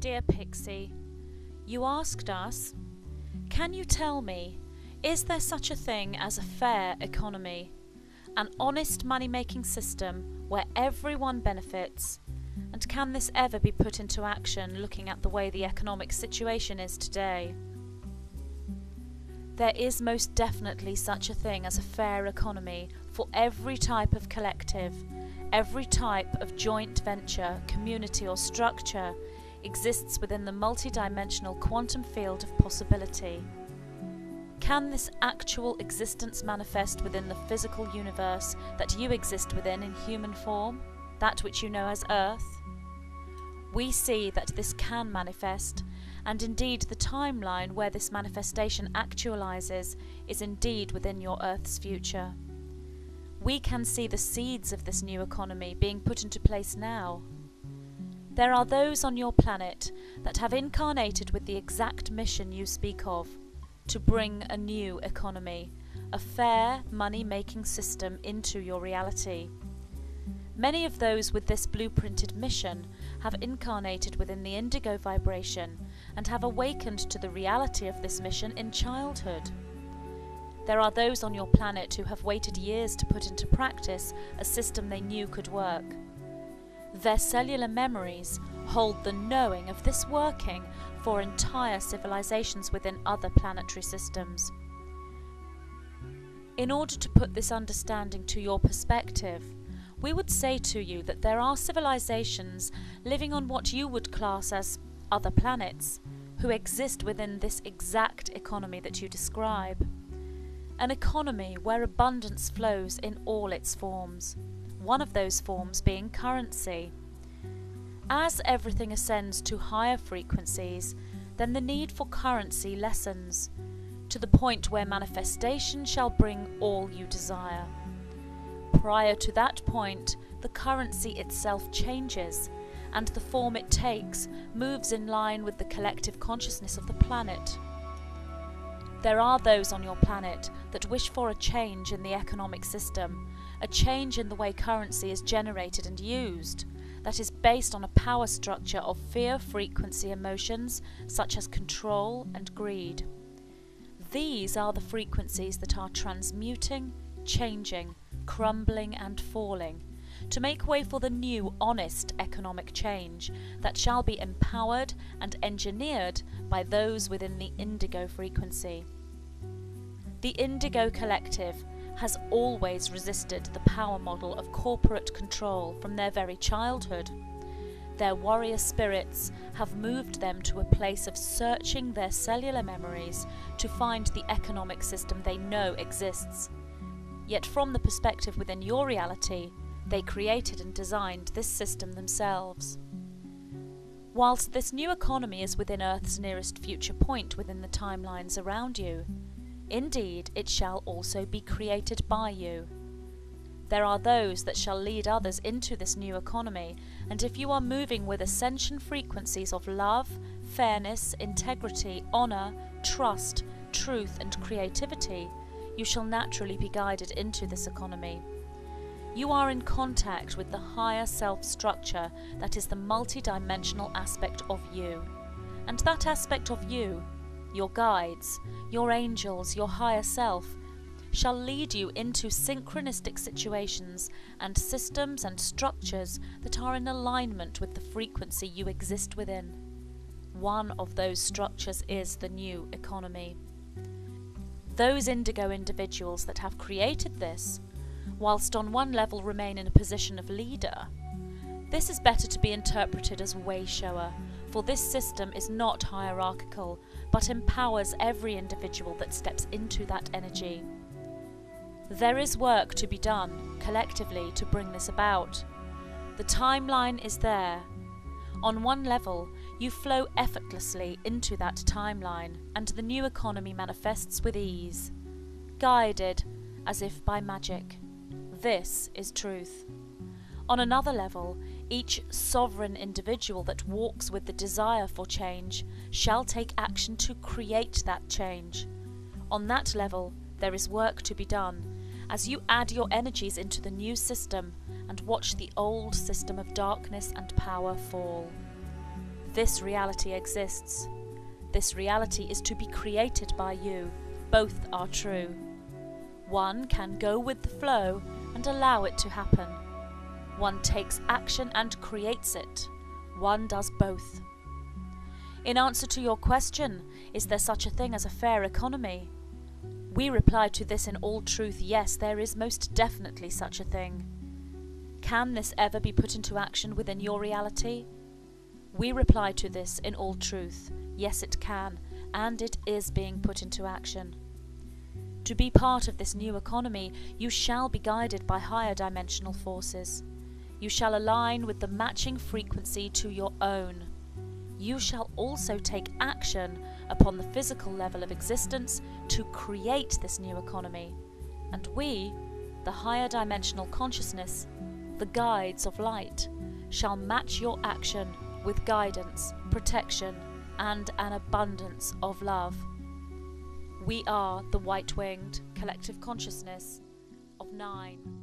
Dear Pixie, you asked us, Can you tell me, is there such a thing as a fair economy? An honest money making system where everyone benefits? And can this ever be put into action looking at the way the economic situation is today? There is most definitely such a thing as a fair economy for every type of collective, every type of joint venture, community, or structure exists within the multidimensional quantum field of possibility. Can this actual existence manifest within the physical universe that you exist within in human form, that which you know as Earth? We see that this can manifest and indeed the timeline where this manifestation actualizes is indeed within your Earth's future. We can see the seeds of this new economy being put into place now. There are those on your planet that have incarnated with the exact mission you speak of to bring a new economy, a fair money making system into your reality. Many of those with this blueprinted mission have incarnated within the indigo vibration and have awakened to the reality of this mission in childhood. There are those on your planet who have waited years to put into practice a system they knew could work. Their cellular memories hold the knowing of this working for entire civilizations within other planetary systems. In order to put this understanding to your perspective, we would say to you that there are civilizations living on what you would class as other planets who exist within this exact economy that you describe. An economy where abundance flows in all its forms, one of those forms being currency. As everything ascends to higher frequencies, then the need for currency lessens, to the point where manifestation shall bring all you desire. Prior to that point, the currency itself changes and the form it takes moves in line with the collective consciousness of the planet. There are those on your planet that wish for a change in the economic system, a change in the way currency is generated and used, that is based on a power structure of fear frequency emotions such as control and greed. These are the frequencies that are transmuting, changing, crumbling, and falling to make way for the new, honest economic change that shall be empowered and engineered by those within the indigo frequency. The Indigo Collective has always resisted the power model of corporate control from their very childhood. Their warrior spirits have moved them to a place of searching their cellular memories to find the economic system they know exists. Yet, from the perspective within your reality, they created and designed this system themselves. Whilst this new economy is within Earth's nearest future point within the timelines around you, indeed it shall also be created by you. There are those that shall lead others into this new economy, and if you are moving with ascension frequencies of love, fairness, integrity, honour, trust, truth, and creativity, you shall naturally be guided into this economy. You are in contact with the higher self structure that is the multidimensional aspect of you. And that aspect of you, your guides, your angels, your higher self, shall lead you into synchronistic situations and systems and structures that are in alignment with the frequency you exist within. One of those structures is the new economy. Those indigo individuals that have created this whilst on one level remain in a position of leader. This is better to be interpreted as way shower, for this system is not hierarchical, but empowers every individual that steps into that energy. There is work to be done, collectively, to bring this about. The timeline is there. On one level, you flow effortlessly into that timeline, and the new economy manifests with ease, guided as if by magic. This is truth. On another level, each sovereign individual that walks with the desire for change shall take action to create that change. On that level, there is work to be done as you add your energies into the new system and watch the old system of darkness and power fall. this reality exists. This reality is to be created by you. Both are true. One can go with the flow and allow it to happen. One takes action and creates it. One does both. In answer to your question, is there such a thing as a fair economy? We reply to this in all truth yes, there is most definitely such a thing. Can this ever be put into action within your reality? We reply to this in all truth yes, it can, and it is being put into action. To be part of this new economy, you shall be guided by higher dimensional forces. You shall align with the matching frequency to your own. You shall also take action upon the physical level of existence to create this new economy. And we, the higher dimensional consciousness, the guides of light, shall match your action with guidance, protection, and an abundance of love. We are the white winged collective consciousness of nine.